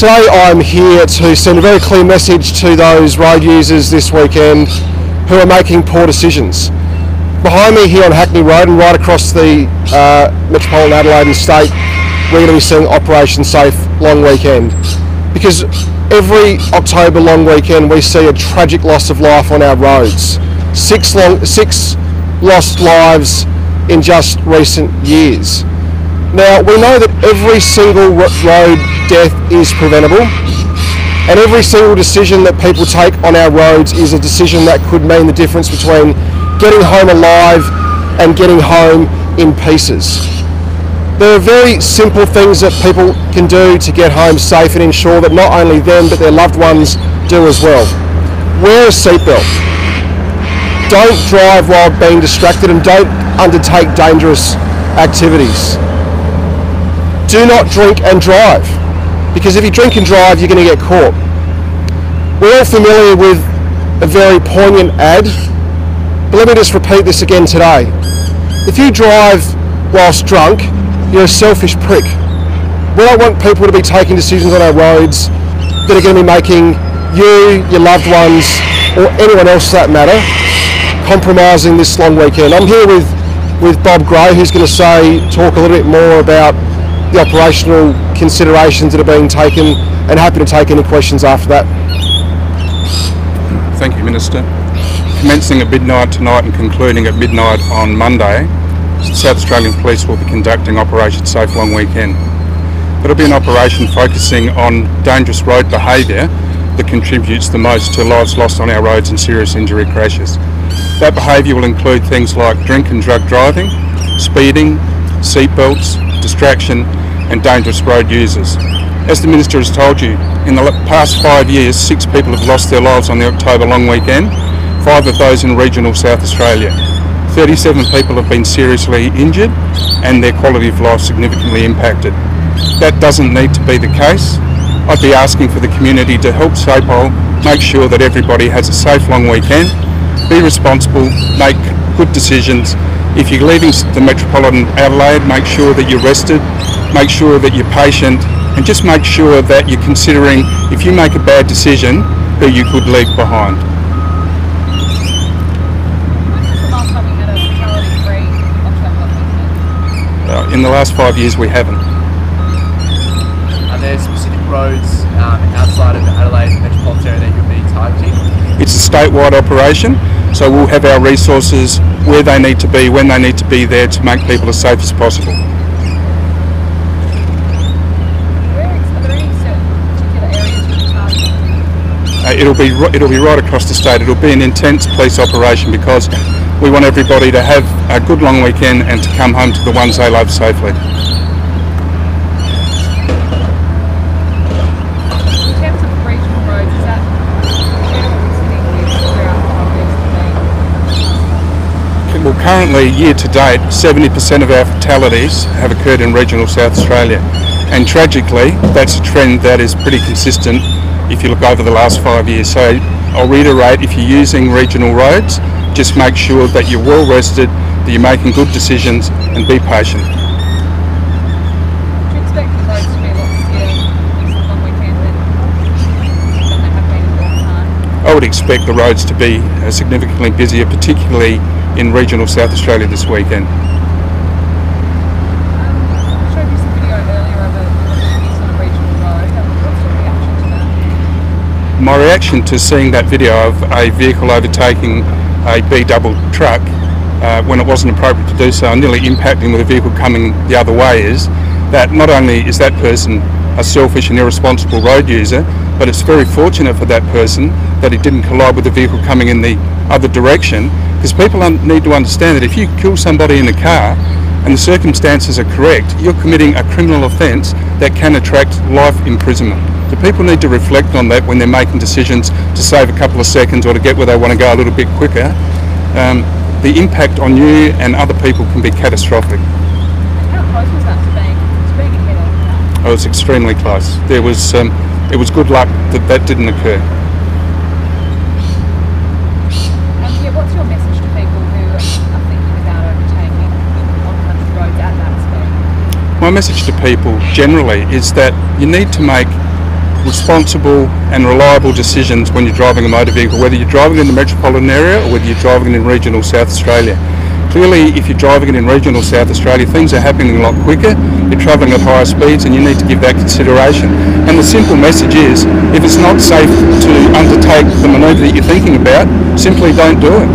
Today I'm here to send a very clear message to those road users this weekend who are making poor decisions. Behind me here on Hackney Road and right across the uh, Metropolitan Adelaide and State, we're going to be seeing Operation Safe Long Weekend. Because every October long weekend we see a tragic loss of life on our roads. Six, long, six lost lives in just recent years. Now, we know that every single road death is preventable, and every single decision that people take on our roads is a decision that could mean the difference between getting home alive and getting home in pieces. There are very simple things that people can do to get home safe and ensure that not only them but their loved ones do as well. Wear a seatbelt. Don't drive while being distracted and don't undertake dangerous activities do not drink and drive. Because if you drink and drive, you're going to get caught. We're all familiar with a very poignant ad, but let me just repeat this again today. If you drive whilst drunk, you're a selfish prick. We don't want people to be taking decisions on our roads that are going to be making you, your loved ones, or anyone else for that matter, compromising this long weekend. I'm here with, with Bob Gray, who's going to say, talk a little bit more about the operational considerations that are being taken and happy to take any questions after that. Thank you, Minister. Commencing at midnight tonight and concluding at midnight on Monday, South Australian Police will be conducting Operation Safe Long Weekend. It'll be an operation focusing on dangerous road behaviour that contributes the most to lives lost on our roads and serious injury crashes. That behaviour will include things like drink and drug driving, speeding, seatbelts, distraction and dangerous road users. As the Minister has told you, in the past five years, six people have lost their lives on the October long weekend, five of those in regional South Australia. 37 people have been seriously injured and their quality of life significantly impacted. That doesn't need to be the case. I'd be asking for the community to help SAPOL make sure that everybody has a safe long weekend, be responsible, make good decisions if you're leaving the Metropolitan Adelaide, make sure that you're rested, make sure that you're patient, and just make sure that you're considering if you make a bad decision, who you could leave behind. Uh, in the last five years, we haven't. Roads um, outside of the Adelaide metropolitan area that you'll be targeting? It's a statewide operation, so we'll have our resources where they need to be, when they need to be there to make people as safe as possible. Uh, it'll be it'll be right across the state. It'll be an intense police operation because we want everybody to have a good long weekend and to come home to the ones they love safely. Currently, year to date, 70% of our fatalities have occurred in regional South Australia. And tragically, that's a trend that is pretty consistent if you look over the last five years. So I'll reiterate, if you're using regional roads, just make sure that you're well rested, that you're making good decisions and be patient. I would expect the roads to be significantly busier, particularly in regional South Australia this weekend. My reaction to seeing that video of a vehicle overtaking a B double truck uh, when it wasn't appropriate to do so and nearly impacting with a vehicle coming the other way is that not only is that person a selfish and irresponsible road user, but it's very fortunate for that person that he didn't collide with the vehicle coming in the other direction because people need to understand that if you kill somebody in a car and the circumstances are correct, you're committing a criminal offence that can attract life imprisonment. So people need to reflect on that when they're making decisions to save a couple of seconds or to get where they want to go a little bit quicker. Um, the impact on you and other people can be catastrophic. How close was that to being, to being a it was extremely close. There was, um, it was good luck that that didn't occur. And yeah, what's your message to people who are thinking about overtaking on country roads at that speed? My message to people generally is that you need to make responsible and reliable decisions when you're driving a motor vehicle, whether you're driving in the metropolitan area or whether you're driving in regional South Australia. Clearly, if you're driving it in regional South Australia, things are happening a lot quicker, you're travelling at higher speeds, and you need to give that consideration. And the simple message is if it's not safe to undertake the manoeuvre that you're thinking about, simply don't do it.